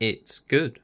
it's good.